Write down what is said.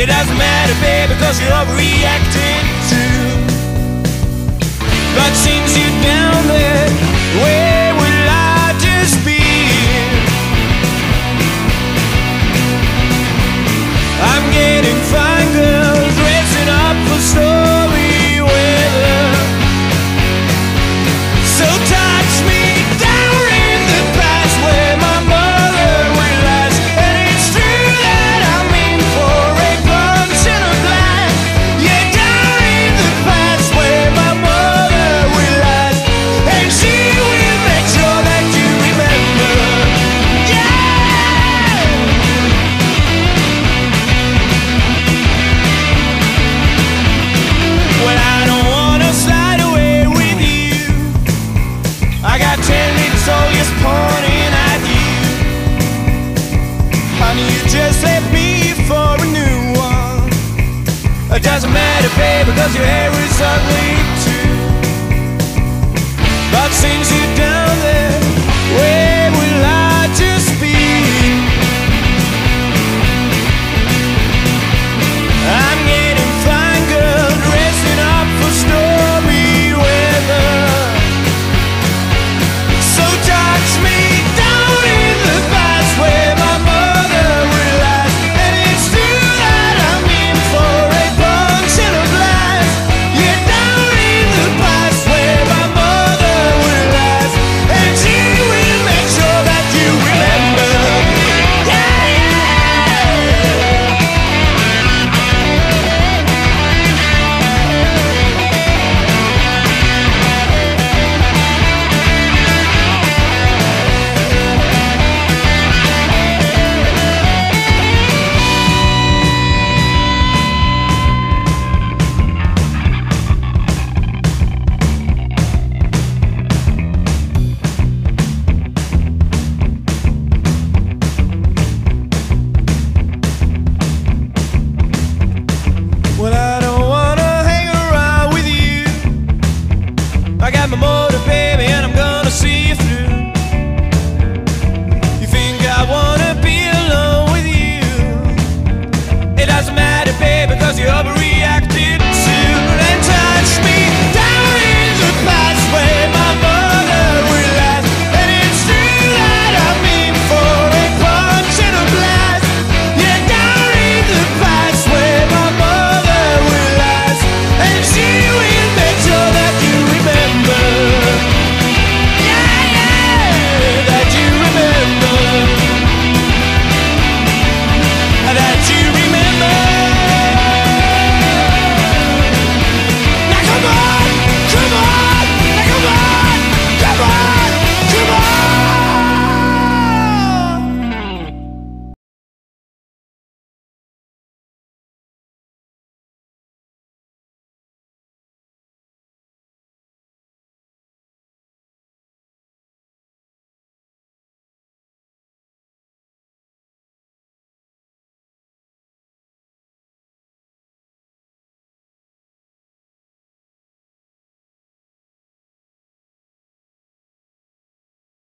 It doesn't matter, baby, cause you're overreacting too. But seems you down there. Honey, You just left me for a new one? It doesn't matter, baby, cause your hair is ugly